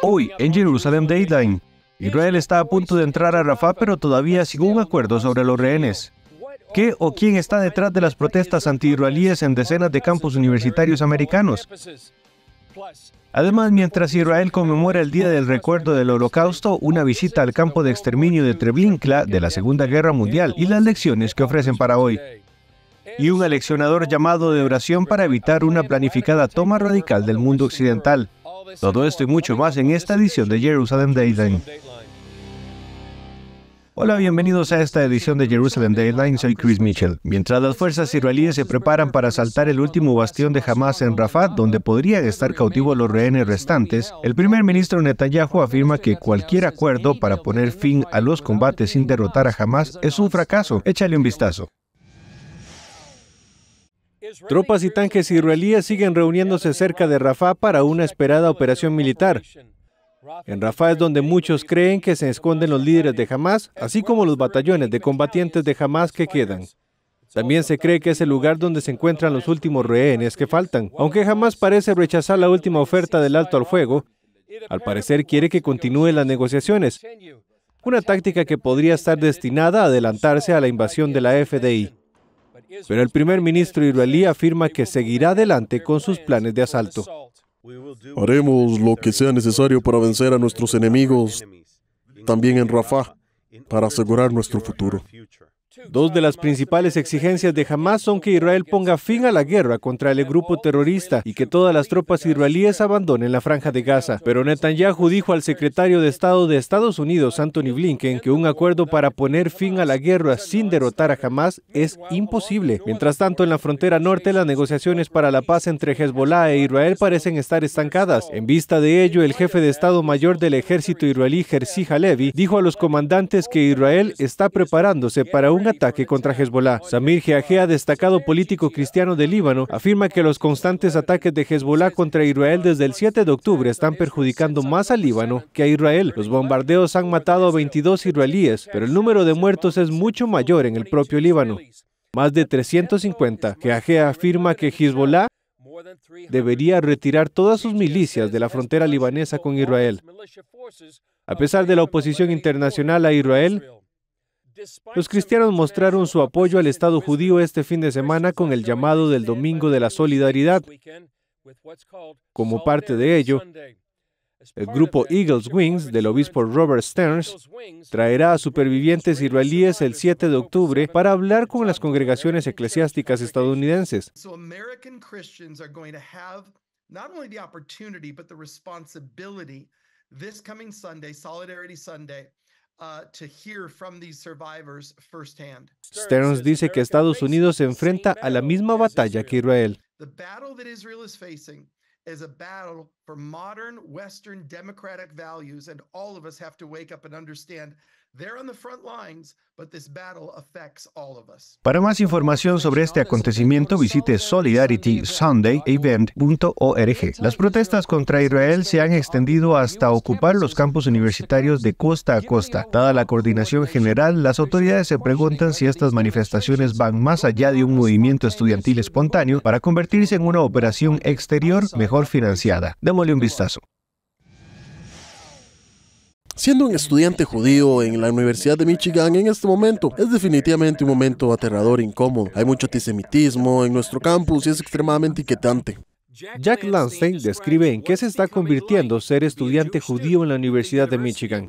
Hoy, en Jerusalem Dayline, Israel está a punto de entrar a Rafah, pero todavía sin un acuerdo sobre los rehenes. ¿Qué o quién está detrás de las protestas anti-israelíes en decenas de campos universitarios americanos? Además, mientras Israel conmemora el Día del Recuerdo del Holocausto, una visita al campo de exterminio de Treblinka de la Segunda Guerra Mundial y las lecciones que ofrecen para hoy. Y un aleccionador llamado de oración para evitar una planificada toma radical del mundo occidental. Todo esto y mucho más en esta edición de Jerusalem Dayline. Hola, bienvenidos a esta edición de Jerusalem Dayline. Soy Chris Mitchell. Mientras las fuerzas israelíes se preparan para asaltar el último bastión de Hamas en Rafah, donde podrían estar cautivos los rehenes restantes, el primer ministro Netanyahu afirma que cualquier acuerdo para poner fin a los combates sin derrotar a Hamas es un fracaso. Échale un vistazo. Tropas y tanques israelíes siguen reuniéndose cerca de Rafah para una esperada operación militar. En Rafah es donde muchos creen que se esconden los líderes de Hamas, así como los batallones de combatientes de Hamas que quedan. También se cree que es el lugar donde se encuentran los últimos rehenes que faltan. Aunque Hamas parece rechazar la última oferta del alto al fuego, al parecer quiere que continúen las negociaciones, una táctica que podría estar destinada a adelantarse a la invasión de la FDI. Pero el primer ministro israelí afirma que seguirá adelante con sus planes de asalto. Haremos lo que sea necesario para vencer a nuestros enemigos, también en Rafah, para asegurar nuestro futuro. Dos de las principales exigencias de Hamas son que Israel ponga fin a la guerra contra el grupo terrorista y que todas las tropas israelíes abandonen la franja de Gaza. Pero Netanyahu dijo al secretario de Estado de Estados Unidos, Anthony Blinken, que un acuerdo para poner fin a la guerra sin derrotar a Hamas es imposible. Mientras tanto, en la frontera norte, las negociaciones para la paz entre Hezbollah e Israel parecen estar estancadas. En vista de ello, el jefe de Estado Mayor del ejército israelí, Herzi Halevi, dijo a los comandantes que Israel está preparándose para un ataque contra Hezbollah. Samir Geagea, destacado político cristiano de Líbano, afirma que los constantes ataques de Hezbollah contra Israel desde el 7 de octubre están perjudicando más al Líbano que a Israel. Los bombardeos han matado a 22 israelíes, pero el número de muertos es mucho mayor en el propio Líbano. Más de 350. Geagea afirma que Hezbollah debería retirar todas sus milicias de la frontera libanesa con Israel. A pesar de la oposición internacional a Israel, los cristianos mostraron su apoyo al Estado judío este fin de semana con el llamado del Domingo de la Solidaridad. Como parte de ello, el grupo Eagles Wings del obispo Robert Stearns traerá a supervivientes israelíes el 7 de octubre para hablar con las congregaciones eclesiásticas estadounidenses. Stearns dice que Estados Unidos se enfrenta a la misma batalla que Israel. Para más información sobre este acontecimiento, visite solidaritysunday.event.org. Las protestas contra Israel se han extendido hasta ocupar los campus universitarios de costa a costa. Dada la coordinación general, las autoridades se preguntan si estas manifestaciones van más allá de un movimiento estudiantil espontáneo para convertirse en una operación exterior mejor financiada. Démosle un vistazo. Siendo un estudiante judío en la Universidad de Michigan en este momento, es definitivamente un momento aterrador e incómodo. Hay mucho antisemitismo en nuestro campus y es extremadamente inquietante. Jack Lansing describe en qué se está convirtiendo ser estudiante judío en la Universidad de Michigan.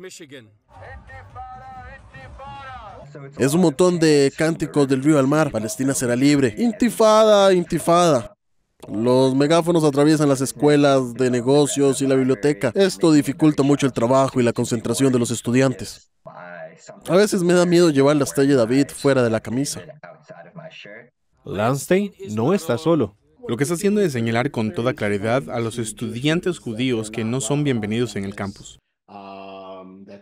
Es un montón de cánticos del río al mar. Palestina será libre. Intifada, intifada. Los megáfonos atraviesan las escuelas de negocios y la biblioteca. Esto dificulta mucho el trabajo y la concentración de los estudiantes. A veces me da miedo llevar la estrella David fuera de la camisa. Landstein no está solo. Lo que está haciendo es señalar con toda claridad a los estudiantes judíos que no son bienvenidos en el campus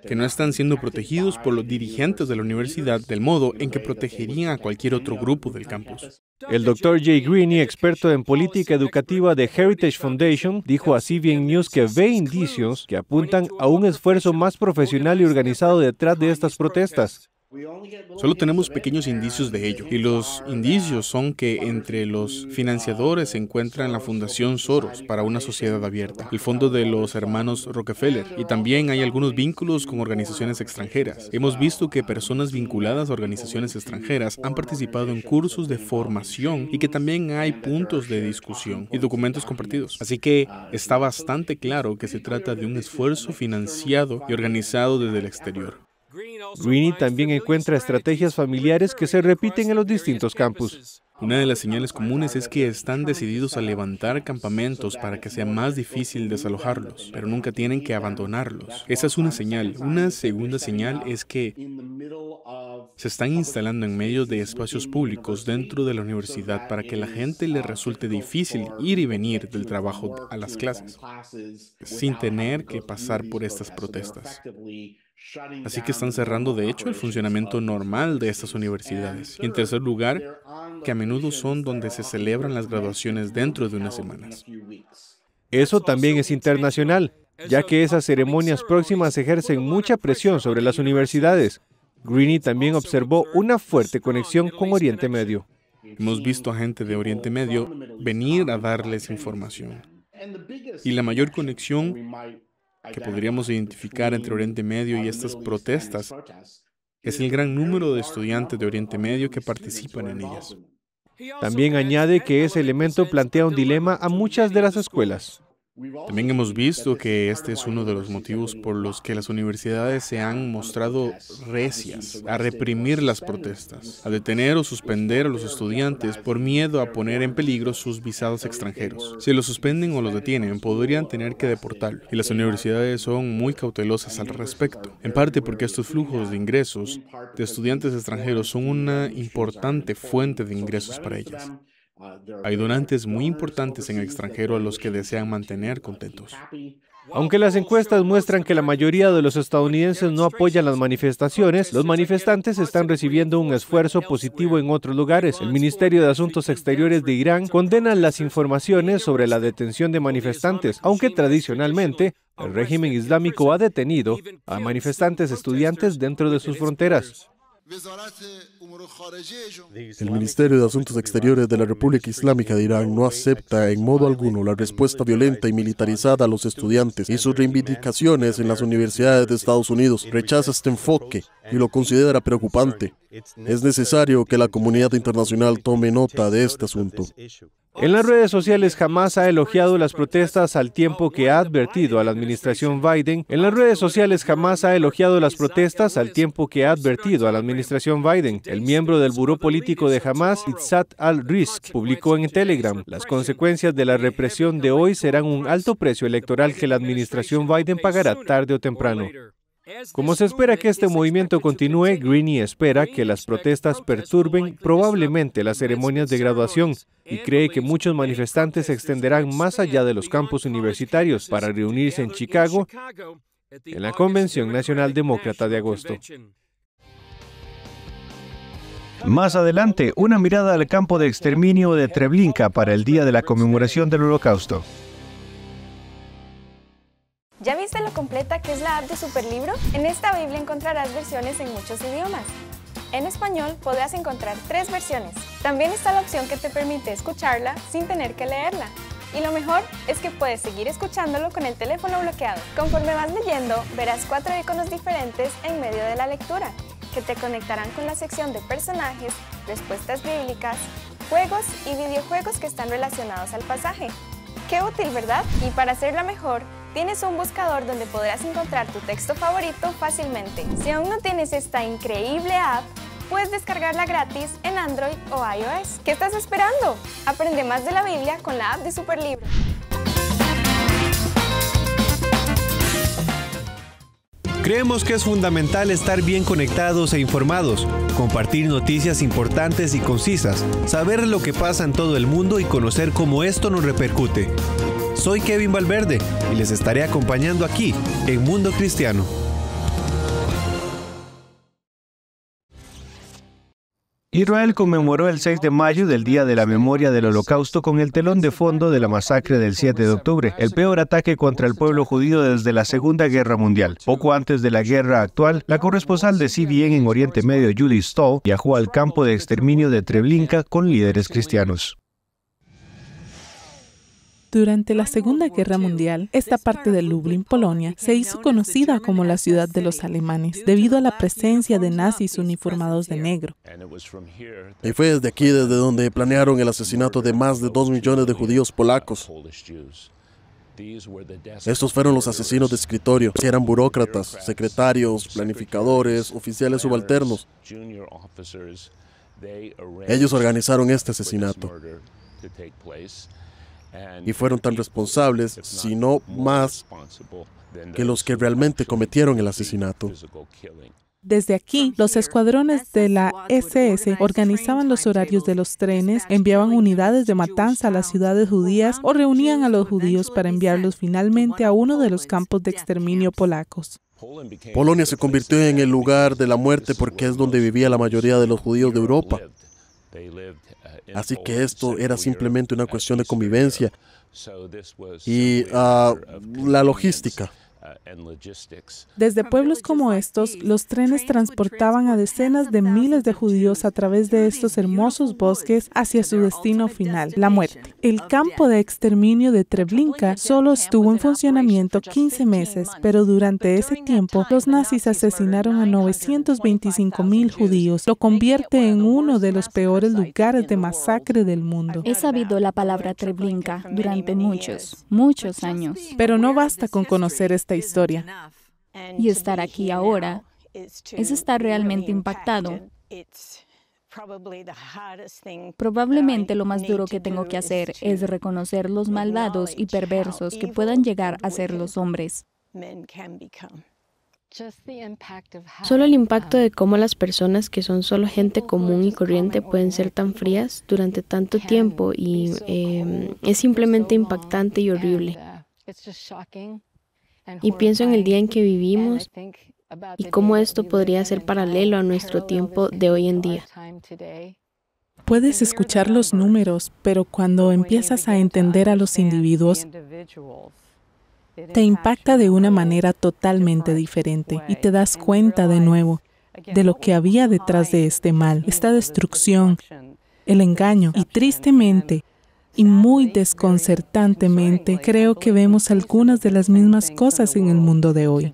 que no están siendo protegidos por los dirigentes de la universidad del modo en que protegerían a cualquier otro grupo del campus. El doctor Jay Greene, experto en política educativa de Heritage Foundation, dijo a CBN News que ve indicios que apuntan a un esfuerzo más profesional y organizado detrás de estas protestas. Solo tenemos pequeños indicios de ello, y los indicios son que entre los financiadores se encuentra la Fundación Soros para una sociedad abierta, el Fondo de los Hermanos Rockefeller, y también hay algunos vínculos con organizaciones extranjeras. Hemos visto que personas vinculadas a organizaciones extranjeras han participado en cursos de formación y que también hay puntos de discusión y documentos compartidos. Así que está bastante claro que se trata de un esfuerzo financiado y organizado desde el exterior. Greeny también encuentra estrategias familiares que se repiten en los distintos campus. Una de las señales comunes es que están decididos a levantar campamentos para que sea más difícil desalojarlos, pero nunca tienen que abandonarlos. Esa es una señal. Una segunda señal es que se están instalando en medio de espacios públicos dentro de la universidad para que la gente le resulte difícil ir y venir del trabajo a las clases sin tener que pasar por estas protestas. Así que están cerrando de hecho el funcionamiento normal de estas universidades. Y en tercer lugar, que a menudo son donde se celebran las graduaciones dentro de unas semanas. Eso también es internacional, ya que esas ceremonias próximas ejercen mucha presión sobre las universidades. Greeny también observó una fuerte conexión con Oriente Medio. Hemos visto a gente de Oriente Medio venir a darles información. Y la mayor conexión que podríamos identificar entre Oriente Medio y estas protestas es el gran número de estudiantes de Oriente Medio que participan en ellas. También añade que ese elemento plantea un dilema a muchas de las escuelas. También hemos visto que este es uno de los motivos por los que las universidades se han mostrado recias a reprimir las protestas, a detener o suspender a los estudiantes por miedo a poner en peligro sus visados extranjeros. Si los suspenden o los detienen, podrían tener que deportarlo, y las universidades son muy cautelosas al respecto, en parte porque estos flujos de ingresos de estudiantes extranjeros son una importante fuente de ingresos para ellas. Hay donantes muy importantes en el extranjero a los que desean mantener contentos. Aunque las encuestas muestran que la mayoría de los estadounidenses no apoyan las manifestaciones, los manifestantes están recibiendo un esfuerzo positivo en otros lugares. El Ministerio de Asuntos Exteriores de Irán condena las informaciones sobre la detención de manifestantes, aunque tradicionalmente el régimen islámico ha detenido a manifestantes estudiantes dentro de sus fronteras. El Ministerio de Asuntos Exteriores de la República Islámica de Irán no acepta en modo alguno la respuesta violenta y militarizada a los estudiantes y sus reivindicaciones en las universidades de Estados Unidos. Rechaza este enfoque y lo considera preocupante. Es necesario que la comunidad internacional tome nota de este asunto. En las redes sociales jamás ha elogiado las protestas al tiempo que ha advertido a la administración Biden. En las redes sociales jamás ha elogiado las protestas al tiempo que ha advertido a la administración Biden. El miembro del buró político de Hamas, Itzat al-Risk, publicó en Telegram, las consecuencias de la represión de hoy serán un alto precio electoral que la administración Biden pagará tarde o temprano. Como se espera que este movimiento continúe, Greeny espera que las protestas perturben probablemente las ceremonias de graduación y cree que muchos manifestantes se extenderán más allá de los campus universitarios para reunirse en Chicago en la Convención Nacional Demócrata de agosto. Más adelante, una mirada al campo de exterminio de Treblinka para el día de la conmemoración del Holocausto. ¿Ya viste lo completa que es la app de Superlibro? En esta Biblia encontrarás versiones en muchos idiomas. En español podrás encontrar tres versiones. También está la opción que te permite escucharla sin tener que leerla. Y lo mejor es que puedes seguir escuchándolo con el teléfono bloqueado. Conforme vas leyendo, verás cuatro iconos diferentes en medio de la lectura, que te conectarán con la sección de personajes, respuestas bíblicas, juegos y videojuegos que están relacionados al pasaje. Qué útil, ¿verdad? Y para hacerla mejor, tienes un buscador donde podrás encontrar tu texto favorito fácilmente. Si aún no tienes esta increíble app, puedes descargarla gratis en Android o iOS. ¿Qué estás esperando? Aprende más de la Biblia con la app de Superlibro. Creemos que es fundamental estar bien conectados e informados, compartir noticias importantes y concisas, saber lo que pasa en todo el mundo y conocer cómo esto nos repercute. Soy Kevin Valverde y les estaré acompañando aquí en Mundo Cristiano. Israel conmemoró el 6 de mayo del Día de la Memoria del Holocausto con el telón de fondo de la masacre del 7 de octubre, el peor ataque contra el pueblo judío desde la Segunda Guerra Mundial. Poco antes de la guerra actual, la corresponsal de CBN en Oriente Medio, Judy Stoll, viajó al campo de exterminio de Treblinka con líderes cristianos. Durante la Segunda Guerra Mundial, esta parte de Lublin, Polonia, se hizo conocida como la ciudad de los alemanes, debido a la presencia de nazis uniformados de negro. Y fue desde aquí desde donde planearon el asesinato de más de dos millones de judíos polacos. Estos fueron los asesinos de escritorio, eran burócratas, secretarios, planificadores, oficiales subalternos. Ellos organizaron este asesinato y fueron tan responsables, si no más, que los que realmente cometieron el asesinato. Desde aquí, los escuadrones de la SS organizaban los horarios de los trenes, enviaban unidades de matanza a las ciudades judías o reunían a los judíos para enviarlos finalmente a uno de los campos de exterminio polacos. Polonia se convirtió en el lugar de la muerte porque es donde vivía la mayoría de los judíos de Europa. Así que esto era simplemente una cuestión de convivencia y ah, la logística. Desde pueblos como estos, los trenes transportaban a decenas de miles de judíos a través de estos hermosos bosques hacia su destino final, la muerte. El campo de exterminio de Treblinka solo estuvo en funcionamiento 15 meses, pero durante ese tiempo los nazis asesinaron a 925 mil judíos. Lo convierte en uno de los peores lugares de masacre del mundo. He sabido la palabra Treblinka durante muchos, muchos años. Pero no basta con conocer esta historia. Y estar aquí ahora es estar realmente impactado. Probablemente lo más duro que tengo que hacer es reconocer los malvados y perversos que puedan llegar a ser los hombres. Solo el impacto de cómo las personas que son solo gente común y corriente pueden ser tan frías durante tanto tiempo y eh, es simplemente impactante y horrible. Y pienso en el día en que vivimos y cómo esto podría ser paralelo a nuestro tiempo de hoy en día. Puedes escuchar los números, pero cuando empiezas a entender a los individuos, te impacta de una manera totalmente diferente y te das cuenta de nuevo de lo que había detrás de este mal, esta destrucción, el engaño. Y tristemente y muy desconcertantemente creo que vemos algunas de las mismas cosas en el mundo de hoy.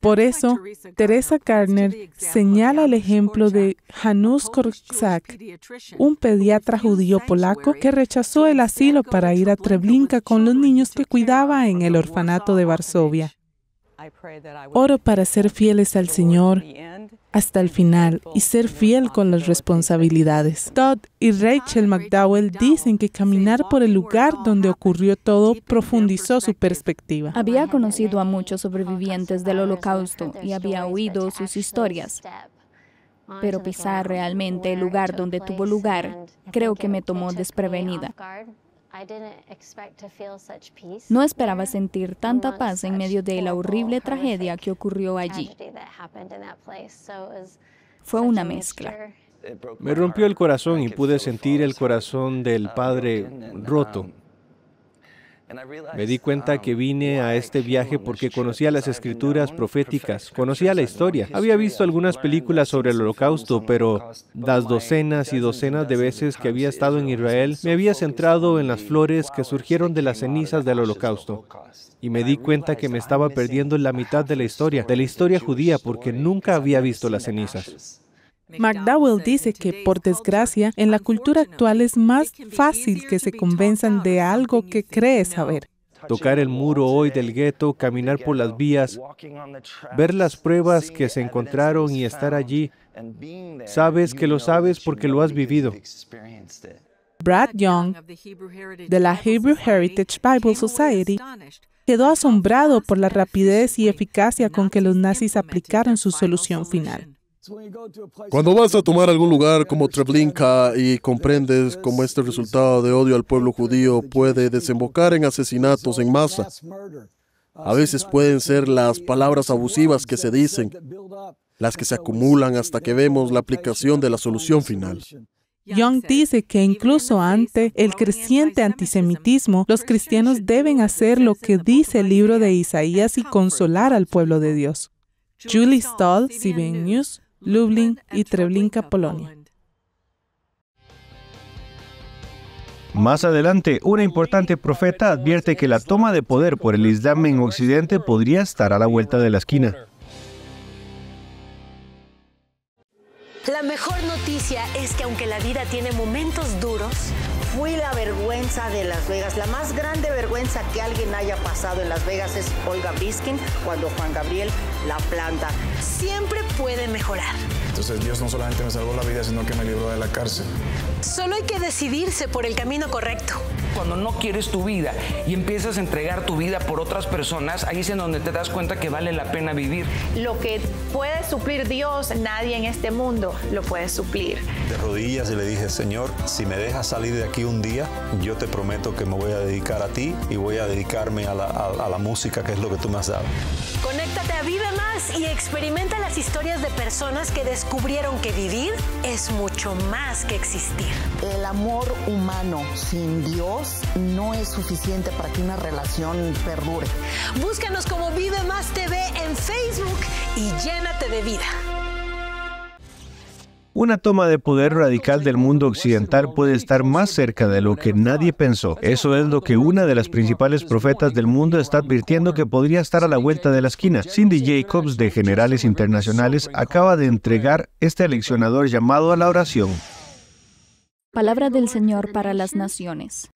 Por eso, Teresa Garner señala el ejemplo de Janusz Korczak, un pediatra judío polaco que rechazó el asilo para ir a Treblinka con los niños que cuidaba en el orfanato de Varsovia. Oro para ser fieles al Señor hasta el final y ser fiel con las responsabilidades. Todd y Rachel McDowell dicen que caminar por el lugar donde ocurrió todo profundizó su perspectiva. Había conocido a muchos sobrevivientes del holocausto y había oído sus historias. Pero pisar realmente el lugar donde tuvo lugar creo que me tomó desprevenida. No esperaba sentir tanta paz en medio de la horrible tragedia que ocurrió allí. Fue una mezcla. Me rompió el corazón y pude sentir el corazón del Padre roto. Me di cuenta que vine a este viaje porque conocía las escrituras proféticas, conocía la historia. Había visto algunas películas sobre el holocausto, pero las docenas y docenas de veces que había estado en Israel, me había centrado en las flores que surgieron de las cenizas del holocausto. Y me di cuenta que me estaba perdiendo la mitad de la historia, de la historia judía, porque nunca había visto las cenizas. McDowell dice que, por desgracia, en la cultura actual es más fácil que se convenzan de algo que cree saber. Tocar el muro hoy del gueto, caminar por las vías, ver las pruebas que se encontraron y estar allí. Sabes que lo sabes porque lo has vivido. Brad Young, de la Hebrew Heritage Bible Society, quedó asombrado por la rapidez y eficacia con que los nazis aplicaron su solución final. Cuando vas a tomar algún lugar como Treblinka y comprendes cómo este resultado de odio al pueblo judío puede desembocar en asesinatos en masa, a veces pueden ser las palabras abusivas que se dicen, las que se acumulan hasta que vemos la aplicación de la solución final. Young dice que incluso ante el creciente antisemitismo, los cristianos deben hacer lo que dice el libro de Isaías y consolar al pueblo de Dios. Julie Stahl, CBN News, Lublin y Treblinka, Polonia. Más adelante, una importante profeta advierte que la toma de poder por el Islam en Occidente podría estar a la vuelta de la esquina. La mejor noticia es que aunque la vida tiene momentos duros, fui la vergüenza de Las Vegas. La más grande vergüenza que alguien haya pasado en Las Vegas es Olga Biskin cuando Juan Gabriel la planta. Siempre puede mejorar. Entonces Dios no solamente me salvó la vida, sino que me libró de la cárcel. Solo hay que decidirse por el camino correcto. Cuando no quieres tu vida y empiezas a entregar tu vida por otras personas, ahí es en donde te das cuenta que vale la pena vivir. Lo que puede suplir Dios, nadie en este mundo lo puede suplir. De rodillas y le dije, Señor, si me dejas salir de aquí un día, yo te prometo que me voy a dedicar a ti y voy a dedicarme a la, a la música, que es lo que tú me has dado. Conéctate a Vive Más y experimenta las historias de personas que descubrieron que vivir es mucho más que existir. El amor humano sin Dios no es suficiente para que una relación perdure. Búscanos como Vive Más TV en Facebook y llénate de vida. Una toma de poder radical del mundo occidental puede estar más cerca de lo que nadie pensó. Eso es lo que una de las principales profetas del mundo está advirtiendo que podría estar a la vuelta de la esquina. Cindy Jacobs, de Generales Internacionales, acaba de entregar este aleccionador llamado a la oración. Palabra del Señor para las naciones.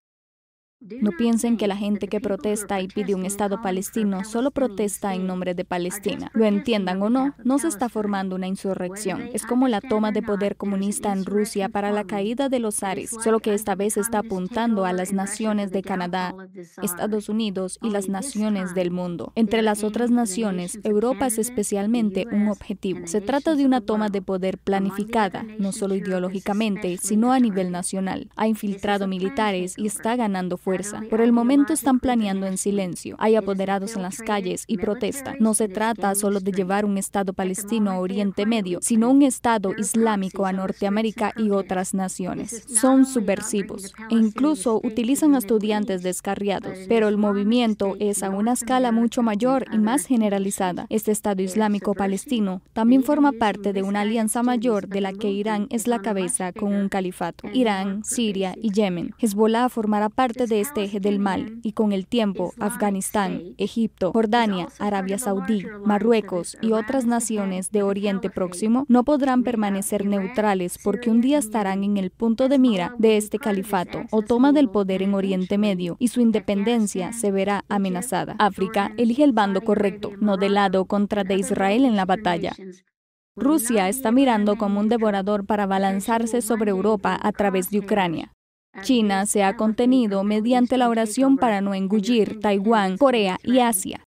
No piensen que la gente que protesta y pide un Estado palestino solo protesta en nombre de Palestina. Lo entiendan o no, no se está formando una insurrección. Es como la toma de poder comunista en Rusia para la caída de los zares, solo que esta vez está apuntando a las naciones de Canadá, Estados Unidos y las naciones del mundo. Entre las otras naciones, Europa es especialmente un objetivo. Se trata de una toma de poder planificada, no solo ideológicamente, sino a nivel nacional. Ha infiltrado militares y está ganando fuerza por el momento están planeando en silencio. Hay apoderados en las calles y protestan. No se trata solo de llevar un Estado palestino a Oriente Medio, sino un Estado islámico a Norteamérica y otras naciones. Son subversivos e incluso utilizan a estudiantes descarriados. Pero el movimiento es a una escala mucho mayor y más generalizada. Este Estado Islámico palestino también forma parte de una alianza mayor de la que Irán es la cabeza con un califato. Irán, Siria y Yemen. Hezbollah formará parte de este eje del mal y con el tiempo Afganistán, Egipto, Jordania, Arabia Saudí, Marruecos y otras naciones de Oriente Próximo no podrán permanecer neutrales porque un día estarán en el punto de mira de este califato o toma del poder en Oriente Medio y su independencia se verá amenazada. África elige el bando correcto, no del lado contra de Israel en la batalla. Rusia está mirando como un devorador para balanzarse sobre Europa a través de Ucrania. China se ha contenido mediante la oración para no engullir Taiwán, Corea y Asia.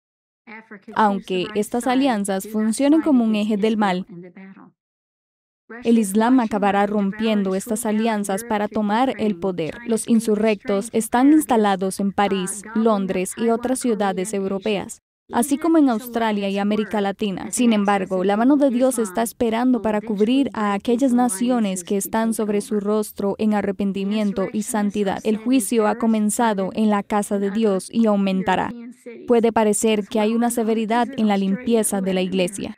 Aunque estas alianzas funcionen como un eje del mal, el Islam acabará rompiendo estas alianzas para tomar el poder. Los insurrectos están instalados en París, Londres y otras ciudades europeas así como en Australia y América Latina. Sin embargo, la mano de Dios está esperando para cubrir a aquellas naciones que están sobre su rostro en arrepentimiento y santidad. El juicio ha comenzado en la casa de Dios y aumentará. Puede parecer que hay una severidad en la limpieza de la iglesia.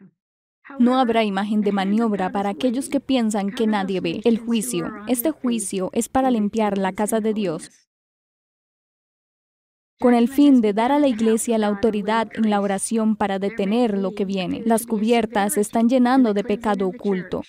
No habrá imagen de maniobra para aquellos que piensan que nadie ve. El juicio, este juicio es para limpiar la casa de Dios con el fin de dar a la iglesia la autoridad en la oración para detener lo que viene. Las cubiertas se están llenando de pecado oculto.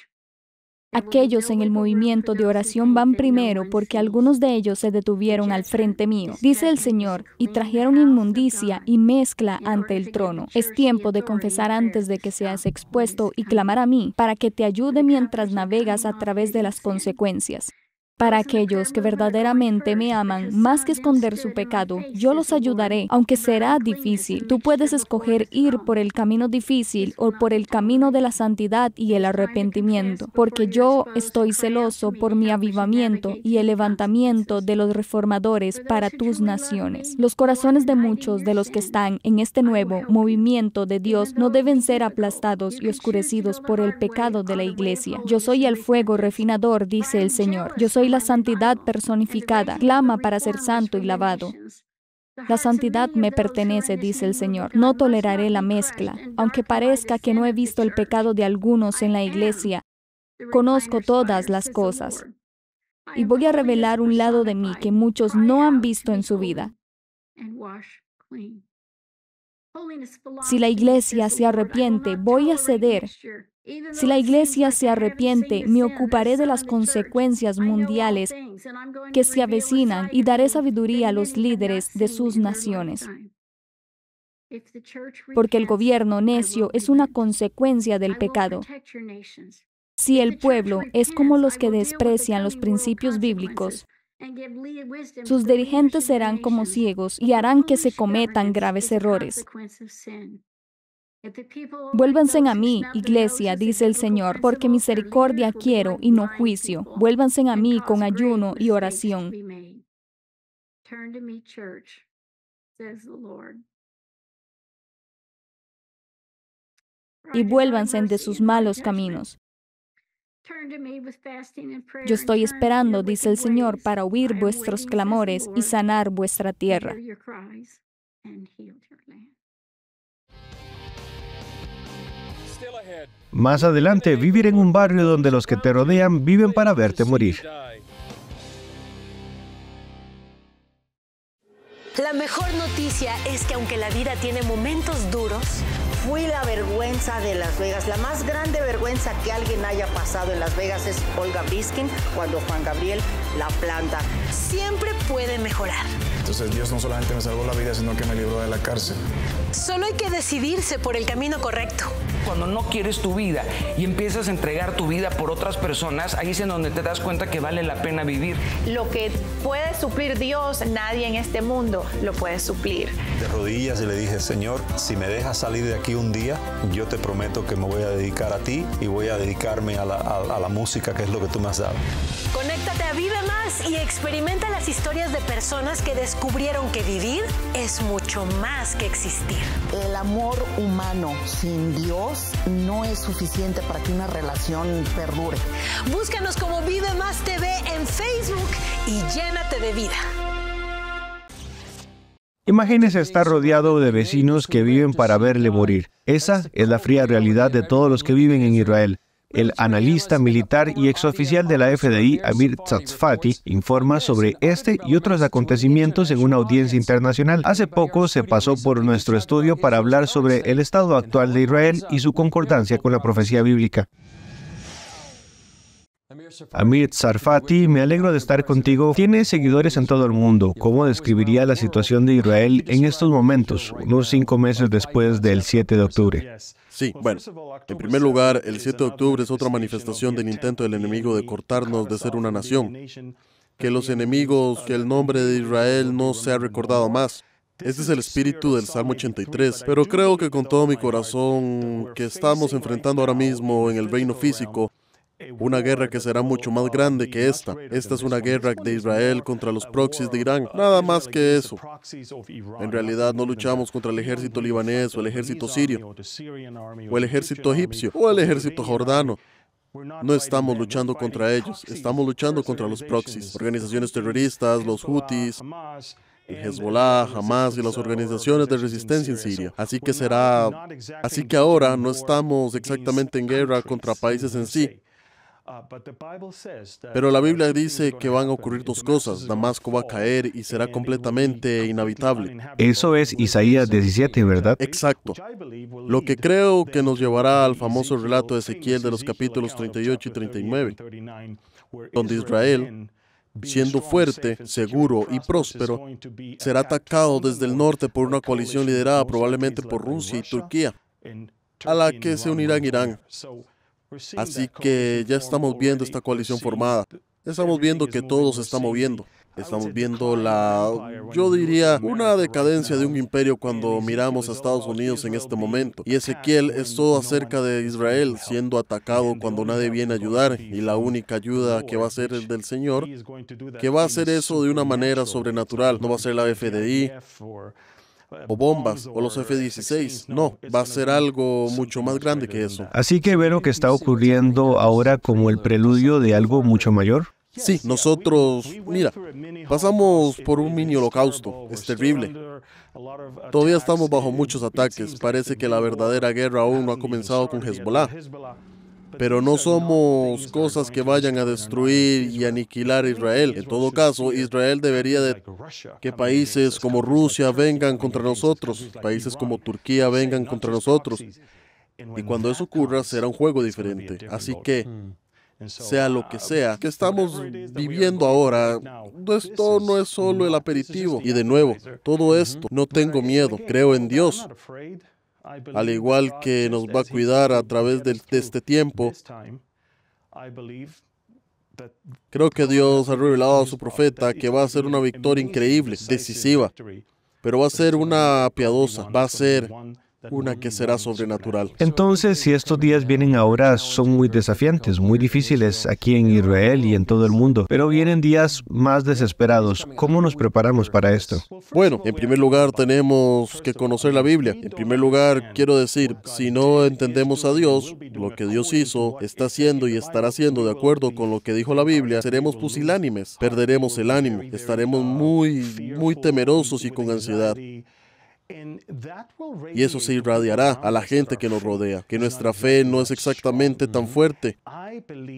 Aquellos en el movimiento de oración van primero porque algunos de ellos se detuvieron al frente mío, dice el Señor, y trajeron inmundicia y mezcla ante el trono. Es tiempo de confesar antes de que seas expuesto y clamar a mí para que te ayude mientras navegas a través de las consecuencias. Para aquellos que verdaderamente me aman, más que esconder su pecado, yo los ayudaré, aunque será difícil. Tú puedes escoger ir por el camino difícil o por el camino de la santidad y el arrepentimiento, porque yo estoy celoso por mi avivamiento y el levantamiento de los reformadores para tus naciones. Los corazones de muchos de los que están en este nuevo movimiento de Dios no deben ser aplastados y oscurecidos por el pecado de la iglesia. Yo soy el fuego refinador, dice el Señor. Yo soy la santidad personificada. Clama para ser santo y lavado. La santidad me pertenece, dice el Señor. No toleraré la mezcla. Aunque parezca que no he visto el pecado de algunos en la iglesia, conozco todas las cosas. Y voy a revelar un lado de mí que muchos no han visto en su vida. Si la iglesia se arrepiente, voy a ceder. Si la iglesia se arrepiente, me ocuparé de las consecuencias mundiales que se avecinan y daré sabiduría a los líderes de sus naciones. Porque el gobierno necio es una consecuencia del pecado. Si el pueblo es como los que desprecian los principios bíblicos, sus dirigentes serán como ciegos y harán que se cometan graves errores. Vuélvanse a mí, iglesia, dice el Señor, porque misericordia quiero y no juicio. Vuélvanse a mí con ayuno y oración. Y vuélvanse de sus malos caminos. Yo estoy esperando, dice el Señor, para oír vuestros clamores y sanar vuestra tierra. Más adelante, vivir en un barrio donde los que te rodean viven para verte morir. La mejor noticia es que aunque la vida tiene momentos duros, fui la vergüenza de Las Vegas. La más grande vergüenza que alguien haya pasado en Las Vegas es Olga Briskin cuando Juan Gabriel la planta. Siempre puede mejorar. Entonces Dios no solamente me salvó la vida, sino que me libró de la cárcel. Solo hay que decidirse por el camino correcto. Cuando no quieres tu vida y empiezas a entregar tu vida por otras personas, ahí es en donde te das cuenta que vale la pena vivir. Lo que puede suplir Dios, nadie en este mundo lo puede suplir. De rodillas y le dije, Señor, si me dejas salir de aquí un día, yo te prometo que me voy a dedicar a ti y voy a dedicarme a la, a la música, que es lo que tú me has dado. Conéctate a Vive Más y experimenta las historias de personas que descubrieron que vivir es mucho más que existir. El amor humano sin Dios no es suficiente para que una relación perdure. Búscanos como Vive Más TV en Facebook y llénate de vida. Imagínese estar rodeado de vecinos que viven para verle morir. Esa es la fría realidad de todos los que viven en Israel. El analista militar y exoficial de la FDI, Amir Tzatfati, informa sobre este y otros acontecimientos en una audiencia internacional. Hace poco se pasó por nuestro estudio para hablar sobre el estado actual de Israel y su concordancia con la profecía bíblica. Amir Sarfati, me alegro de estar contigo. Tiene seguidores en todo el mundo. ¿Cómo describiría la situación de Israel en estos momentos, unos cinco meses después del 7 de octubre? Sí, bueno, en primer lugar, el 7 de octubre es otra manifestación del intento del enemigo de cortarnos de ser una nación. Que los enemigos, que el nombre de Israel no sea recordado más. Este es el espíritu del Salmo 83, pero creo que con todo mi corazón que estamos enfrentando ahora mismo en el reino físico, una guerra que será mucho más grande que esta. Esta es una guerra de Israel contra los proxies de Irán. Nada más que eso. En realidad no luchamos contra el ejército libanés o el ejército sirio o el ejército egipcio o el ejército jordano. No estamos luchando contra ellos, estamos luchando contra los proxies, organizaciones terroristas, los Houthis, el Hezbollah, Hamas y las organizaciones de resistencia en Siria. Así que será, así que ahora no estamos exactamente en guerra contra países en sí, pero la Biblia dice que van a ocurrir dos cosas. Damasco va a caer y será completamente inhabitable. Eso es Isaías 17, ¿verdad? Exacto. Lo que creo que nos llevará al famoso relato de Ezequiel de los capítulos 38 y 39, donde Israel, siendo fuerte, seguro y próspero, será atacado desde el norte por una coalición liderada probablemente por Rusia y Turquía, a la que se unirán Irán. Así que ya estamos viendo esta coalición formada. Estamos viendo que todo se está moviendo. Estamos viendo la, yo diría, una decadencia de un imperio cuando miramos a Estados Unidos en este momento. Y Ezequiel es todo acerca de Israel siendo atacado cuando nadie viene a ayudar y la única ayuda que va a ser el del Señor, que va a hacer eso de una manera sobrenatural. No va a ser la FDI o bombas o los F-16. No, va a ser algo mucho más grande que eso. Así que ve lo que está ocurriendo ahora como el preludio de algo mucho mayor. Sí, nosotros, mira, pasamos por un mini holocausto, es terrible. Todavía estamos bajo muchos ataques, parece que la verdadera guerra aún no ha comenzado con Hezbollah. Pero no somos cosas que vayan a destruir y aniquilar a Israel. En todo caso, Israel debería de que países como Rusia vengan contra nosotros, países como Turquía vengan contra nosotros. Y cuando eso ocurra, será un juego diferente. Así que sea lo que sea que estamos viviendo ahora, esto no es solo el aperitivo. Y de nuevo, todo esto, no tengo miedo, creo en Dios. Al igual que nos va a cuidar a través de, este tiempo, creo que Dios ha revelado a su profeta que va a ser una victoria increíble, decisiva, pero va a ser una piadosa, va a ser una que será sobrenatural. Entonces, si estos días vienen ahora, son muy desafiantes, muy difíciles aquí en Israel y en todo el mundo, pero vienen días más desesperados. ¿Cómo nos preparamos para esto? Bueno, en primer lugar tenemos que conocer la Biblia. En primer lugar, quiero decir, si no entendemos a Dios, lo que Dios hizo, está haciendo y estará haciendo de acuerdo con lo que dijo la Biblia, seremos pusilánimes, perderemos el ánimo, estaremos muy, muy temerosos y con ansiedad. Y eso se irradiará a la gente que nos rodea, que nuestra fe no es exactamente tan fuerte.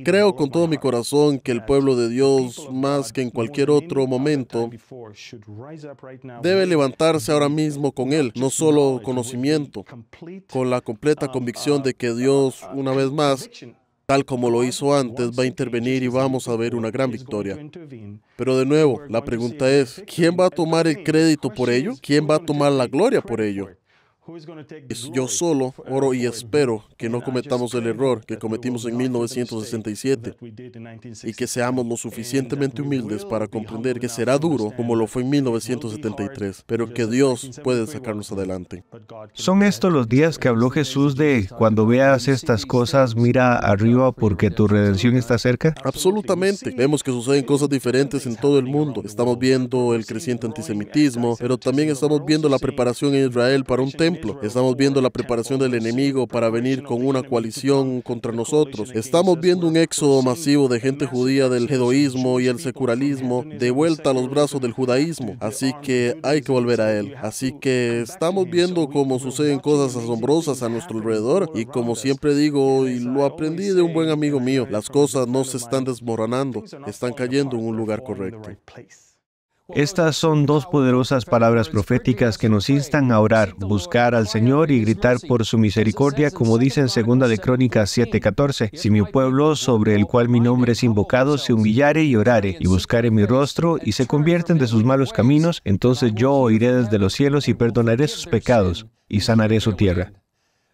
Creo con todo mi corazón que el pueblo de Dios, más que en cualquier otro momento, debe levantarse ahora mismo con Él, no solo conocimiento, con la completa convicción de que Dios, una vez más, tal como lo hizo antes, va a intervenir y vamos a ver una gran victoria. Pero de nuevo, la pregunta es, ¿quién va a tomar el crédito por ello? ¿Quién va a tomar la gloria por ello? Yo solo oro y espero que no cometamos el error que cometimos en 1967 y que seamos lo suficientemente humildes para comprender que será duro como lo fue en 1973, pero que Dios puede sacarnos adelante. ¿Son estos los días que habló Jesús de cuando veas estas cosas, mira arriba porque tu redención está cerca? Absolutamente. Vemos que suceden cosas diferentes en todo el mundo. Estamos viendo el creciente antisemitismo, pero también estamos viendo la preparación en Israel para un templo Estamos viendo la preparación del enemigo para venir con una coalición contra nosotros. Estamos viendo un éxodo masivo de gente judía del hedoísmo y el secularismo de vuelta a los brazos del judaísmo. Así que hay que volver a él. Así que estamos viendo cómo suceden cosas asombrosas a nuestro alrededor. Y como siempre digo, y lo aprendí de un buen amigo mío, las cosas no se están desmoronando, están cayendo en un lugar correcto. Estas son dos poderosas palabras proféticas que nos instan a orar, buscar al Señor y gritar por su misericordia, como dice en segunda de Crónicas 7:14, si mi pueblo sobre el cual mi nombre es invocado se humillare y orare y buscare mi rostro y se convierten de sus malos caminos, entonces yo oiré desde los cielos y perdonaré sus pecados y sanaré su tierra.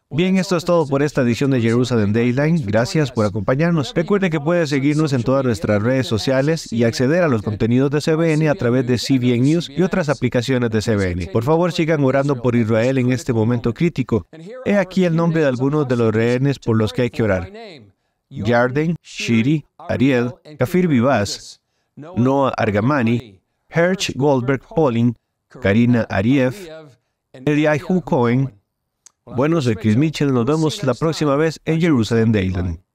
Bien, esto es todo por esta edición de Jerusalem Dayline. Gracias por acompañarnos. Recuerde que puede seguirnos en todas nuestras redes sociales y acceder a los contenidos de CBN a través de CBN News y otras aplicaciones de CBN. Por favor, sigan orando por Israel en este momento crítico. He aquí el nombre de algunos de los rehenes por los que hay que orar. Yarden, Shiri, Ariel, Kafir Vivaz, Noah Argamani, Herch Goldberg Pauling, Karina Ariev, Eliyahu Cohen, bueno, soy Chris Mitchell. Nos vemos la próxima vez en Jerusalem Dayland.